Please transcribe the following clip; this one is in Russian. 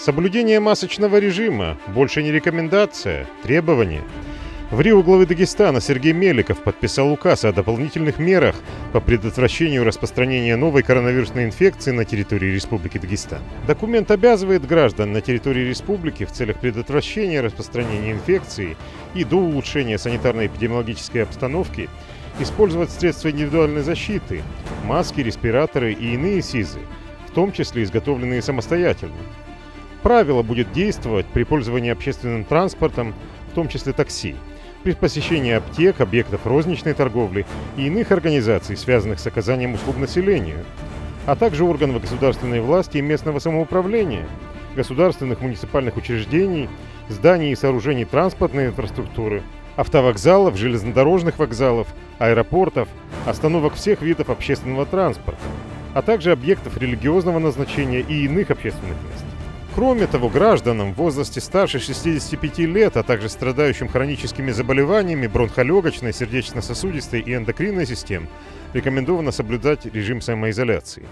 Соблюдение масочного режима – больше не рекомендация, требование. В Рио главы Дагестана Сергей Меликов подписал указ о дополнительных мерах по предотвращению распространения новой коронавирусной инфекции на территории Республики Дагестан. Документ обязывает граждан на территории республики в целях предотвращения распространения инфекции и до улучшения санитарно-эпидемиологической обстановки использовать средства индивидуальной защиты, маски, респираторы и иные СИЗы, в том числе изготовленные самостоятельно. Правило будет действовать при пользовании общественным транспортом, в том числе такси, при посещении аптек, объектов розничной торговли и иных организаций, связанных с оказанием услуг населению, а также органов государственной власти и местного самоуправления, государственных муниципальных учреждений, зданий и сооружений транспортной инфраструктуры, автовокзалов, железнодорожных вокзалов, аэропортов, остановок всех видов общественного транспорта, а также объектов религиозного назначения и иных общественных мест. Кроме того, гражданам в возрасте старше 65 лет, а также страдающим хроническими заболеваниями бронхолегочной, сердечно-сосудистой и эндокринной систем, рекомендовано соблюдать режим самоизоляции.